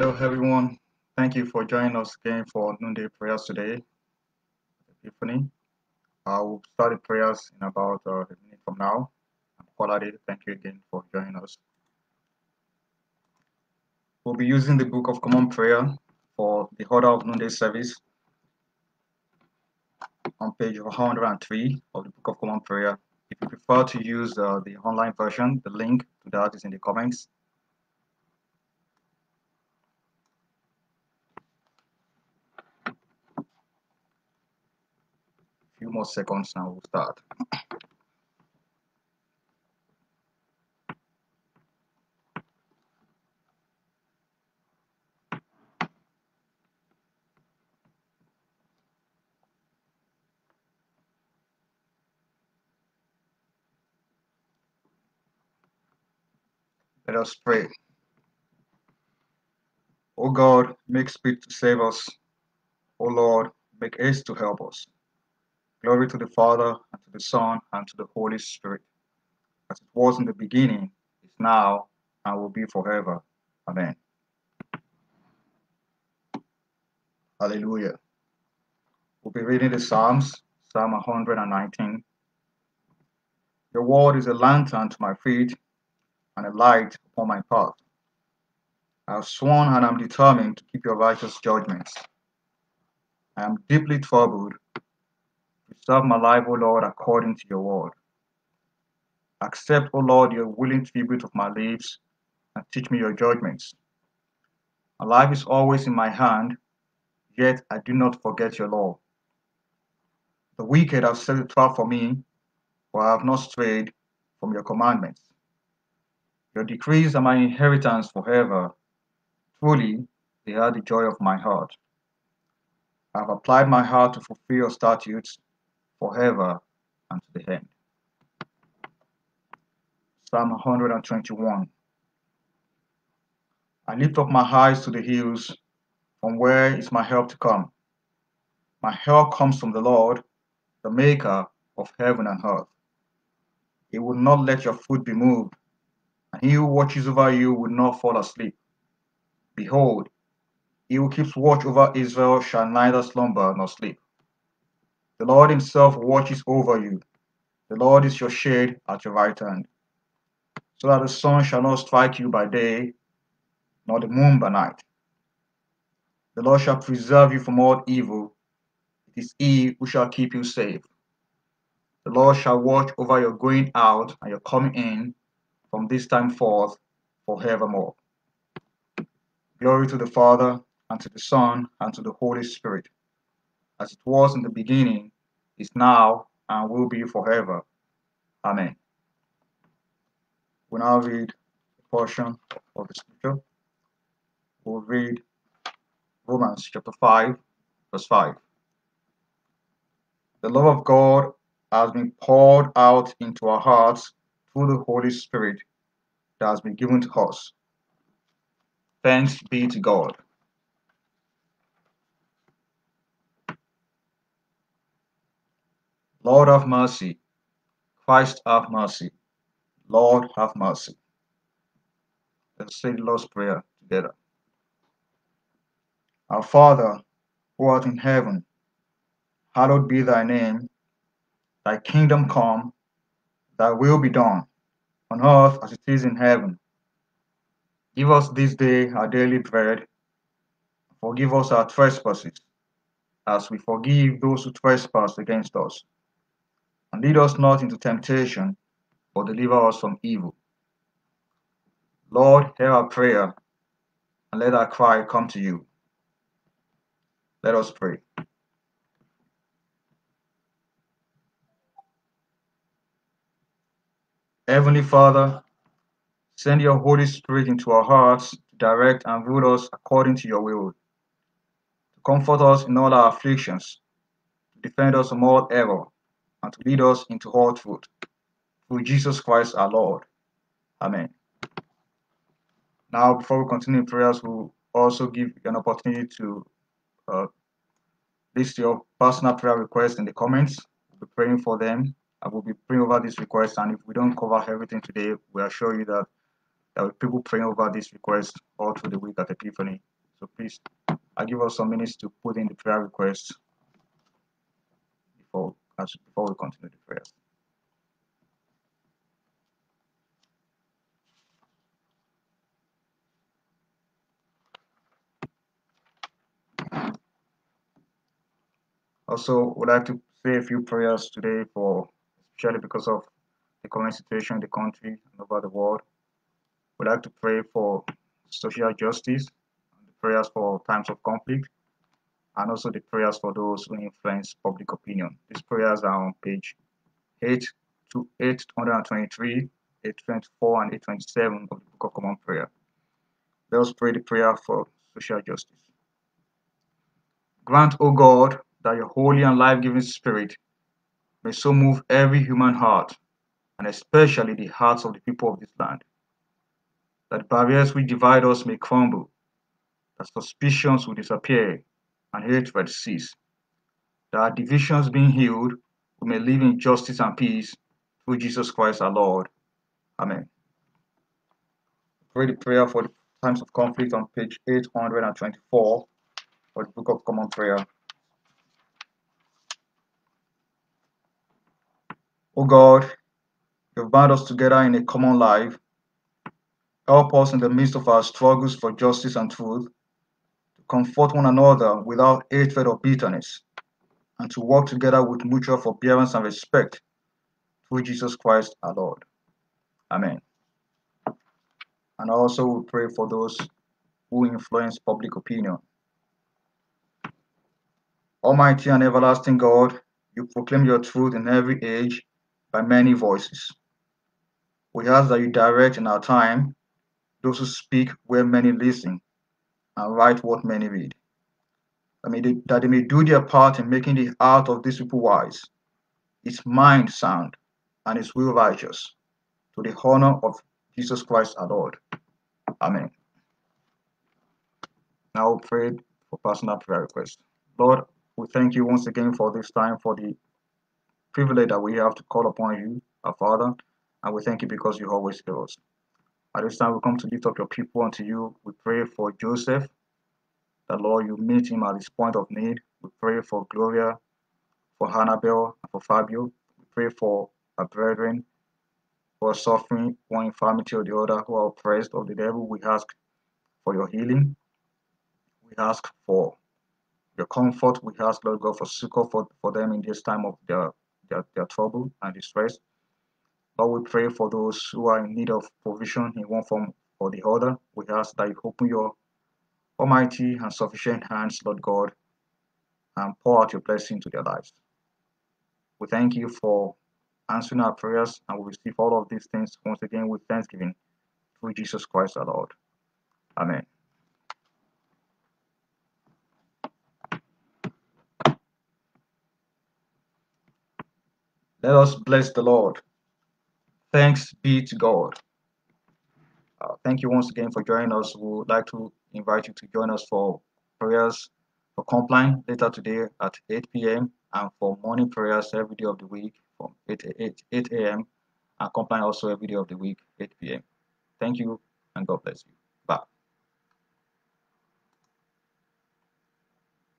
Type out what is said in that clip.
Hello, everyone. Thank you for joining us again for noonday prayers today. Epiphany. I will start the prayers in about uh, a minute from now. Quality, thank you again for joining us. We'll be using the Book of Common Prayer for the order of noonday service on page 103 of the Book of Common Prayer. If you prefer to use uh, the online version, the link to that is in the comments. Few more seconds and we'll start. Let us pray. O God, make speed to save us. O Lord, make haste to help us. Glory to the Father, and to the Son, and to the Holy Spirit, as it was in the beginning, is now, and will be forever. Amen. Hallelujah. We'll be reading the Psalms, Psalm 119. Your word is a lantern to my feet and a light upon my path. I have sworn and I am determined to keep your righteous judgments. I am deeply troubled Preserve my life, O Lord, according to your word. Accept, O Lord, your willing tribute of my lips and teach me your judgments. My life is always in my hand, yet I do not forget your law. The wicked have set a trap for me, for I have not strayed from your commandments. Your decrees are my inheritance forever. Truly, they are the joy of my heart. I have applied my heart to fulfill your statutes forever and to the end. Psalm 121. I lift up my eyes to the hills, from where is my help to come? My help comes from the Lord, the maker of heaven and earth. He will not let your foot be moved, and he who watches over you will not fall asleep. Behold, he who keeps watch over Israel shall neither slumber nor sleep. The Lord himself watches over you. The Lord is your shade at your right hand, so that the sun shall not strike you by day, nor the moon by night. The Lord shall preserve you from all evil. It is he who shall keep you safe. The Lord shall watch over your going out and your coming in from this time forth forevermore. Glory to the Father, and to the Son, and to the Holy Spirit as it was in the beginning, is now, and will be forever. Amen. We now read a portion of the scripture. We'll read Romans chapter 5, verse 5. The love of God has been poured out into our hearts through the Holy Spirit that has been given to us. Thanks be to God. Lord have mercy. Christ have mercy. Lord have mercy. Let's say the Lord's Prayer together. Our Father, who art in heaven, hallowed be thy name. Thy kingdom come, thy will be done, on earth as it is in heaven. Give us this day our daily bread. Forgive us our trespasses, as we forgive those who trespass against us and lead us not into temptation, but deliver us from evil. Lord, hear our prayer, and let our cry come to you. Let us pray. Heavenly Father, send your Holy Spirit into our hearts to direct and rule us according to your will, to comfort us in all our afflictions, to defend us from all error, and to lead us into all truth. Through Jesus Christ our Lord. Amen. Now, before we continue prayers, we'll also give you an opportunity to uh, list your personal prayer requests in the comments. We'll be praying for them. I will be praying over these requests, and if we don't cover everything today, we assure you that There will be people praying over these requests all through the week at Epiphany. So please, I'll give us some minutes to put in the prayer requests before, before we continue the prayers. Also, would like to say a few prayers today for, especially because of the current situation in the country and over the world. We'd like to pray for social justice, the prayers for times of conflict, and also the prayers for those who influence public opinion. These prayers are on page 8 to 823, 824, and 827 of the Book of Common Prayer. Let us pray the prayer for social justice. Grant, O God, that your holy and life-giving spirit may so move every human heart, and especially the hearts of the people of this land, that barriers which divide us may crumble, that suspicions will disappear, and hatred cease, that our divisions being healed, we may live in justice and peace through Jesus Christ our Lord. Amen. Pray the prayer for the times of conflict on page 824 of the Book of Common Prayer. O God, you've bound us together in a common life. Help us in the midst of our struggles for justice and truth comfort one another without hatred or bitterness, and to work together with mutual forbearance and respect through Jesus Christ our Lord. Amen. And also we pray for those who influence public opinion. Almighty and everlasting God, you proclaim your truth in every age by many voices. We ask that you direct in our time those who speak where many listen and write what many read. That, may they, that they may do their part in making the heart of these people wise, its mind sound, and its will righteous, to the honor of Jesus Christ our Lord. Amen. Now pray for personal prayer requests. Lord, we thank you once again for this time, for the privilege that we have to call upon you, our Father, and we thank you because you always hear us. At this time, we come to lift up your people unto you. We pray for Joseph, that Lord, you meet him at his point of need. We pray for Gloria, for Hannibal, and for Fabio. We pray for our brethren who are suffering one infirmity or the other, who are oppressed of the devil. We ask for your healing. We ask for your comfort. We ask, Lord God, for succor for, for them in this time of their their, their trouble and distress. Lord, we pray for those who are in need of provision in one form or the other. We ask that you open your almighty and sufficient hands, Lord God, and pour out your blessing to their lives. We thank you for answering our prayers and we receive all of these things once again with thanksgiving through Jesus Christ our Lord. Amen. Let us bless the Lord. Thanks be to God. Uh, thank you once again for joining us. We would like to invite you to join us for prayers for Compline later today at 8 p.m. and for morning prayers every day of the week from 8, 8, 8 a.m. and Compline also every day of the week 8 p.m. Thank you and God bless you.